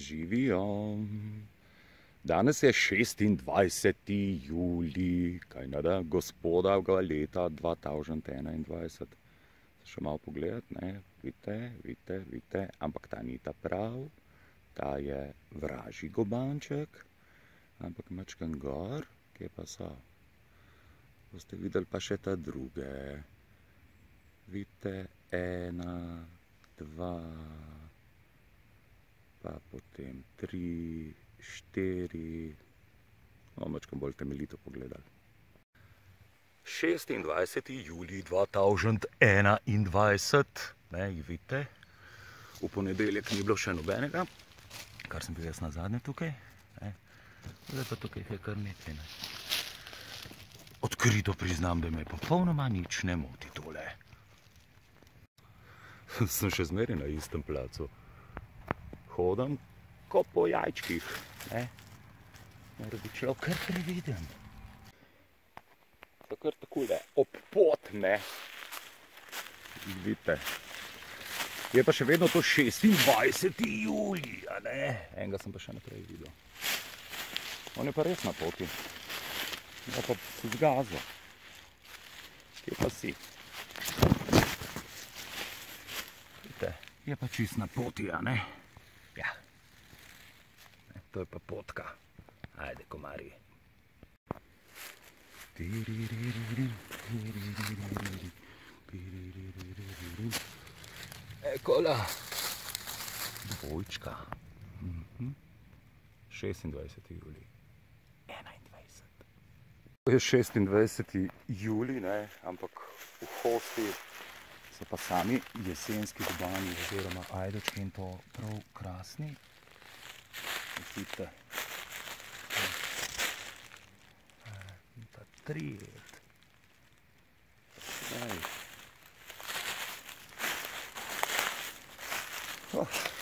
Živijo. Danes je 26. juli, kaj nada, gospodavega leta 2021. Še malo pogledati, ne, vidite, vidite, vidite, ampak ta ni ta prav, ta je vražji gobanček, ampak mačkan gor, kje pa so? Boste videli pa še ta druge. Vidite, ena, dva, pa potem tri, štiri, no, mačkam bolj temeljito pogledali. 26. julij 2021, ne, vidite, v ponedeljek ni bilo še nobenega, kar sem bil jaz na zadnje tukaj, ne, zdaj pa tukaj je kar nekaj, ne. Odkrito priznam, da me popolnoma nič ne moti tole. Sem še zmeraj na istem placu. Hodim ko po jajčkih. Mora biti človek kar previden. Pa kar takole ob pot, ne. Vidite. Je pa še vedno to 26. julij, a ne. Enega sem pa še naprej videl. On je pa res na poti. Ja pa si zgazil. Kje pa si? Vidite, je pa čist na poti, a ne. Ja. To je pa potka. Ajde, komarji. Ekola. Dvojčka. Mhm. 26. julij. 21. To je 26. julij, ne, ampak v Hosti so pa sami jesenski gobani oziroma ajdočki in to prav krasni. Vidite. In pa trijet. Zdaj. Oh.